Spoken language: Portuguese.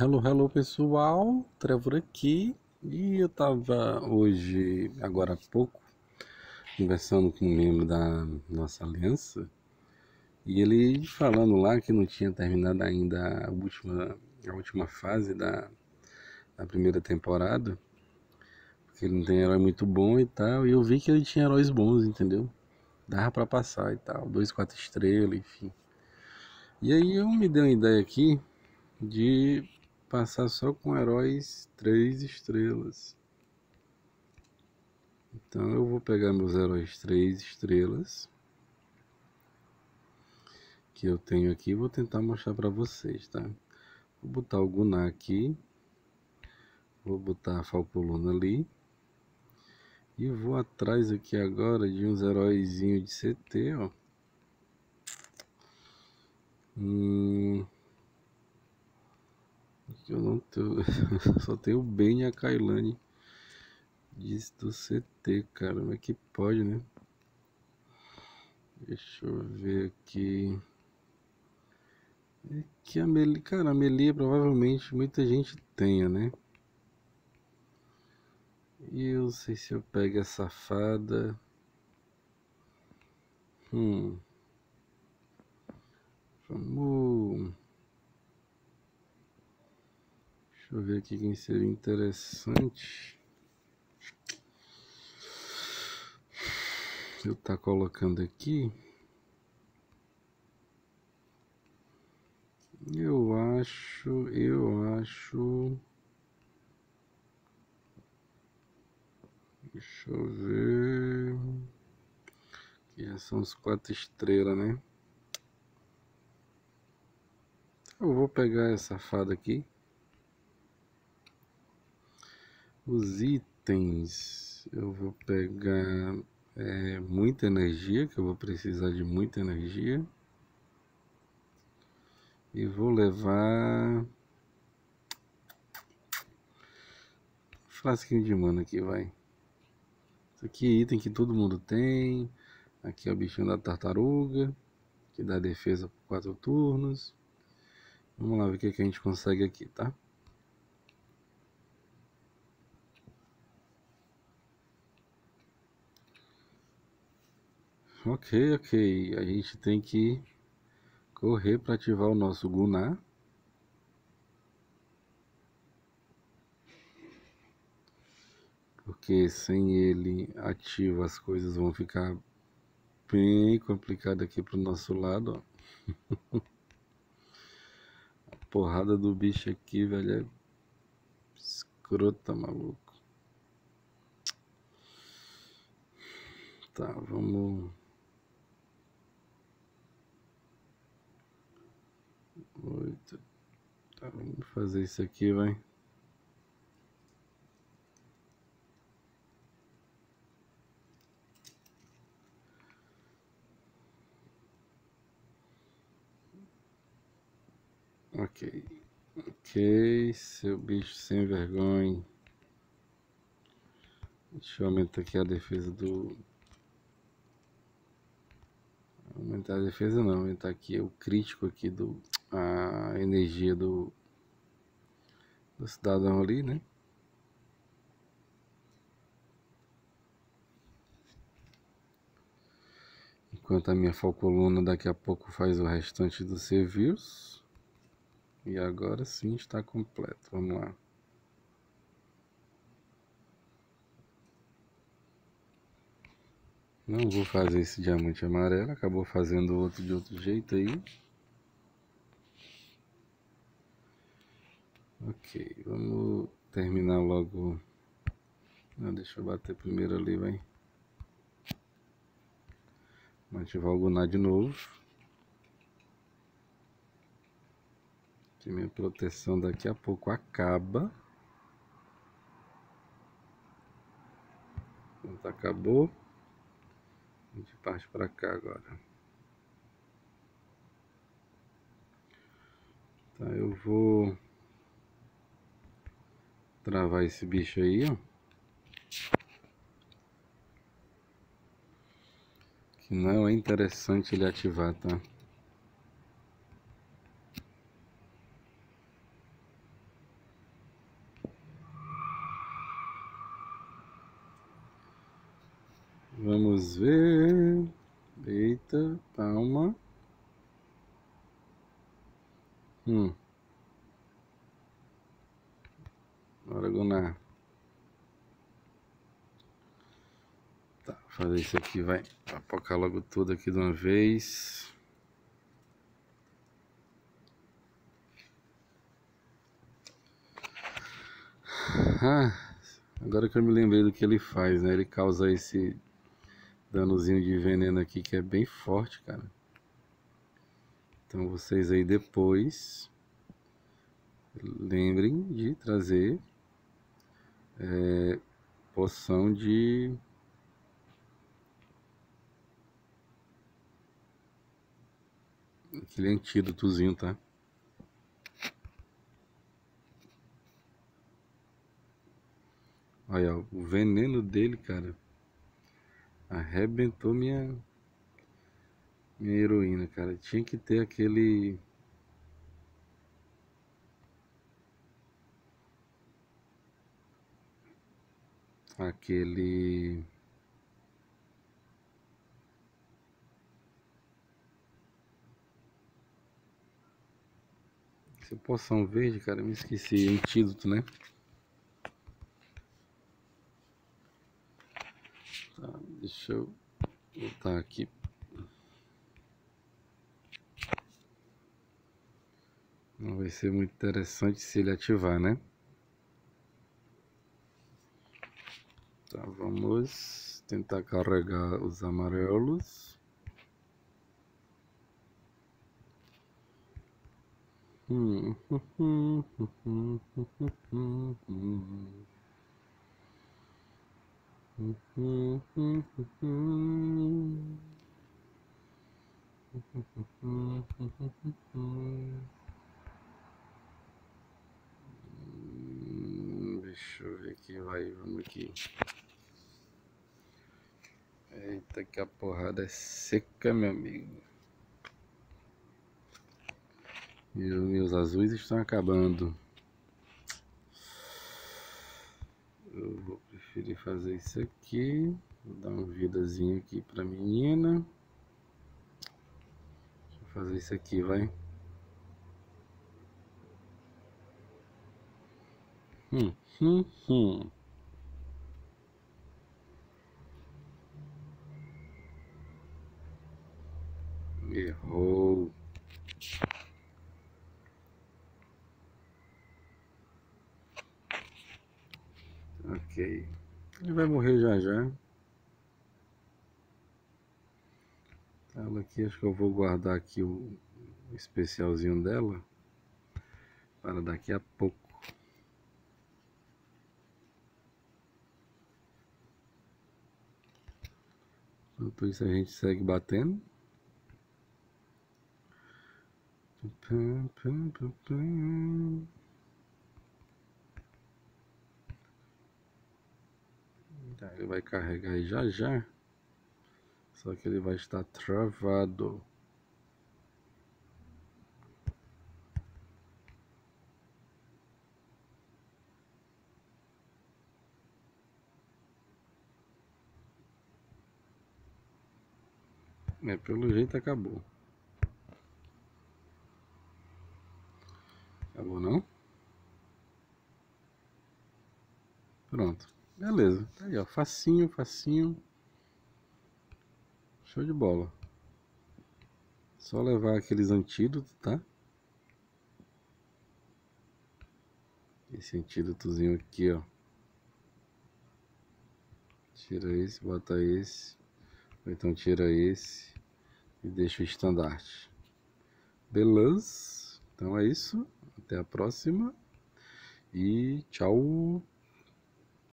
Hello, hello pessoal, Trevor aqui. E eu tava hoje, agora há pouco, conversando com um membro da nossa aliança. E ele falando lá que não tinha terminado ainda a última, a última fase da, da primeira temporada, porque ele não tem herói muito bom e tal, e eu vi que ele tinha heróis bons, entendeu? Dava pra passar e tal, dois, quatro estrelas, enfim. E aí eu me dei uma ideia aqui de passar só com heróis três estrelas. Então eu vou pegar meus heróis três estrelas que eu tenho aqui, vou tentar mostrar para vocês, tá? Vou botar o Guná aqui, vou botar a Falcoluna ali e vou atrás aqui agora de uns heróizinhos de CT, ó. Hum, eu não tenho. Só tenho o Ben e a Kailane. Diz do CT, cara. Como é que pode, né? Deixa eu ver aqui. É que a Meli, cara, a Melia provavelmente muita gente tenha, né? E eu não sei se eu pego essa fada. Hum. Vamos. Deixa eu ver aqui quem seria interessante. Eu tá colocando aqui. Eu acho, eu acho. Deixa eu ver. Aqui são as quatro estrelas, né? Eu vou pegar essa fada aqui. Os itens, eu vou pegar é, muita energia, que eu vou precisar de muita energia. E vou levar frasquinho de mana aqui, vai. Isso aqui é item que todo mundo tem. Aqui é o bichinho da tartaruga, que dá defesa por quatro turnos. Vamos lá ver o que, que a gente consegue aqui, tá? Ok, ok. A gente tem que correr para ativar o nosso Gunar. Porque sem ele ativo as coisas vão ficar bem complicadas aqui pro nosso lado, ó. A porrada do bicho aqui, velho, é escrota, maluco. Tá, vamos Oito. Tá, vamos fazer isso aqui, vai. Ok. Ok, seu bicho sem vergonha. Deixa eu aumentar aqui a defesa do, Aumentar a defesa não, aumentar aqui o crítico aqui do a energia do, do cidadão ali, né? Enquanto a minha falcoluna daqui a pouco faz o restante dos serviços. E agora sim está completo. Vamos lá. Não vou fazer esse diamante amarelo, acabou fazendo outro de outro jeito aí. Ok, vamos terminar logo. Não, deixa eu bater primeiro ali, vai. Vamos ativar o Gunar de novo. Que minha proteção daqui a pouco acaba. Pronto, acabou. A gente parte para cá agora. Tá, eu vou travar esse bicho aí, ó. Que não é interessante ele ativar, tá? Vamos ver. Eita, calma. Hum. Aragonar. Tá, fazer isso aqui, vai apocar logo tudo aqui de uma vez. Ah, agora que eu me lembrei do que ele faz, né? Ele causa esse danozinho de veneno aqui que é bem forte, cara. Então vocês aí depois lembrem de trazer é, poção de aquele antídotozinho, tá? Olha, o veneno dele, cara, arrebentou minha minha heroína, cara. Tinha que ter aquele aquele essa poção verde, cara, me esqueci, antídoto, né? Tá, deixa eu botar aqui. Não vai ser muito interessante se ele ativar, né? Vamos tentar carregar os amarelos. Deixa eu ver aqui, vai, vamos aqui. Eita, que a porrada é seca, meu amigo. E os meus azuis estão acabando. Eu vou preferir fazer isso aqui. Vou dar uma vidazinha aqui pra menina. Deixa eu fazer isso aqui, vai. Hum, hum, hum. Errou. Ok. Ele vai morrer já já. Ela aqui, acho que eu vou guardar aqui o especialzinho dela. Para daqui a pouco. Enquanto isso a gente segue batendo. Tá, ele vai carregar aí já já. Só que ele vai estar travado. É, pelo jeito acabou. Acabou não? Pronto. Beleza. Tá aí, ó. Facinho, facinho. Show de bola. Só levar aqueles antídotos, tá? Esse antídotozinho aqui, ó. Tira esse, bota esse. Ou então tira esse e deixa o estandarte. Beleza? Então é isso. Até a próxima. E tchau.